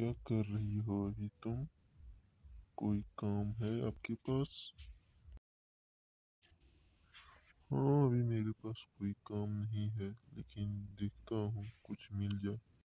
क्या कर रही हो अभी तुम? कोई काम है आपके पास? हाँ अभी मेरे पास कोई काम नहीं है, लेकिन देखता हूँ, कुछ मिल जाए।